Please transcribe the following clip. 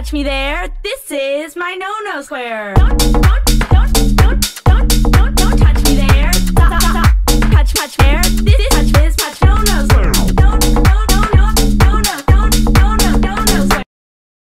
touch me there. This is my no-no square. Don't, don't, don't, don't, don't, don't, don't touch me there. Stop, stop, stop. Touch, touch there. This